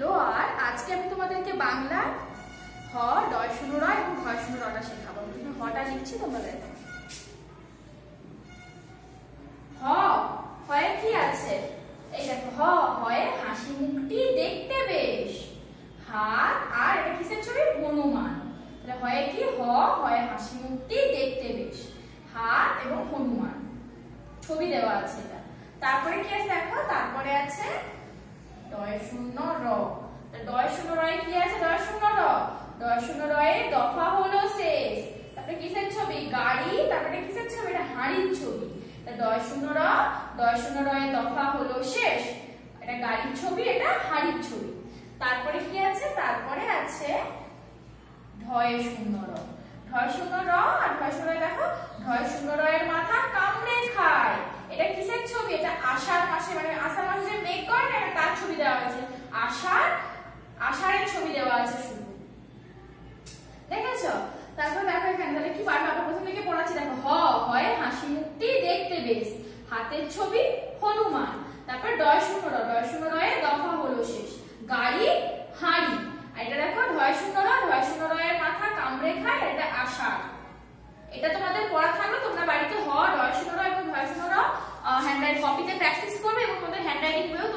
Lower আজকে আমি তোমাদেরকে বাংলা হ ডয় র এবং রটা শেখাবো। হটা লিখছি হ, হয়ে কি আছে? এই দেখো, হ, হয়ে হাসি মুখটি দেখতে বেশ। হাত, আর এটা কিসের ছবি? হনুমান। তাহলে হয় কি? হ, হয় হাসি মুখটি দেখতে বেশ। হাত এবং হনুমান। ছবি দেওয়া আছে এটা। তারপরে কি আছে দেখো? ছবি? এটা হাড়ির ছবি। তারপরে কি আছে? তারপরে আছে র। র আর দেখো ঢয় শূন্য র এর মাথা কামড়ে খায়। এটা কিসের ছবি? এটা আষাঢ় মাসে মানে মাসে যে মেঘ করে না এটা তার ছবি দেওয়া হয়েছে আষাঢ় আষাঢ়ের ছবি দেওয়া আছে শুধু দেখেছ তারপর দেখো তাহলে কি প্রথম থেকে পড়াচ্ছি, দেখো, হ হয় হাসি মুখটি দেখতে বেশ। হাতের ছবি, হনুমান। তারপর ডয় শূন্য র ডয় শূন্য রয়ে দফা হলো শেষ। গাড়ি, হাঁড়ি। আর এটা দেখো ঢয় শূন্য র ঢয় শূন্য রয়ের মাথা কামড়ে খায় এটা আষাঢ়। এটা তোমাদের পড়া থাকল, তোমরা বাড়িতে হ ডয় শূন্য র এবং ঢয় শূন্য র হ্যান্ড কপিতে প্র্যাকটিস করবে এবং তোমাদের হ্যান্ড রাইটিং বইও